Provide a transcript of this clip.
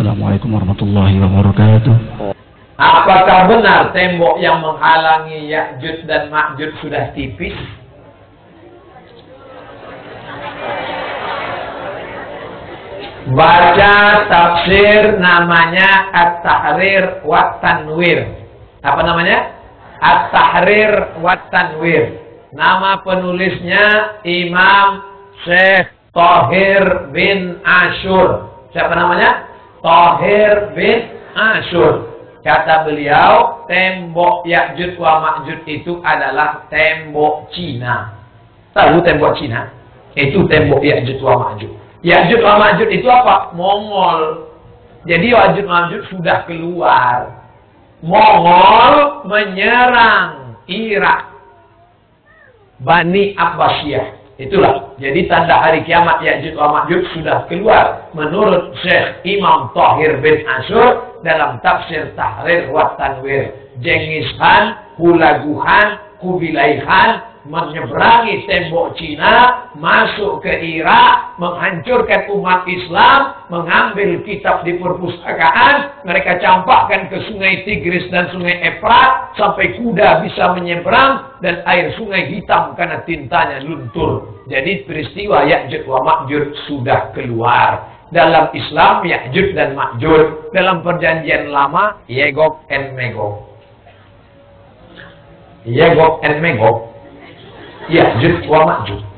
Assalamualaikum warahmatullahi wabarakatuh. Apakah benar tembok yang menghalangi Ya'jud dan Ma'jud sudah tipis? Baca tafsir namanya At-Tahrir wa Tanwir. Apa namanya? At-Tahrir wa Tanwir. Nama penulisnya Imam Syekh Tahir bin Ashur. Siapa namanya? Tahir bin Ashur. Kata beliau, tembok Ya'jud wa Ma'jud itu adalah tembok Cina. Tahu tembok Cina? Itu tembok Ya'jud wa Ma'jud. Ya'jud wa Ma'jud itu apa? Mongol. Jadi Ya'jud wa Ma'jud sudah keluar. Mongol menyerang Irak. Bani Abbasiyah. Itulah. Jadi tanda hari kiamat Ya'jud wa Ma'jud sudah keluar. Menurut Syekh Imam Tahir bin Asyur dalam tafsir Tahrir wa Tanwir. Genghis Khan, Hulagu Khan, Kubilai Khan menyeberangi tembok Cina, masuk ke Irak, menghancurkan umat Islam, mengambil kitab di perpustakaan, mereka campakkan ke sungai Tigris dan sungai Efrat, sampai kuda bisa menyeberang, dan air sungai hitam karena tintanya luntur. Jadi peristiwa Ya'jud wa Ma'jud sudah keluar. Dalam Islam, Ya'jud dan Ma'jud. Dalam perjanjian lama, Yegok and Megok. Yegok and Megok Ya'jud wa Ma'jud.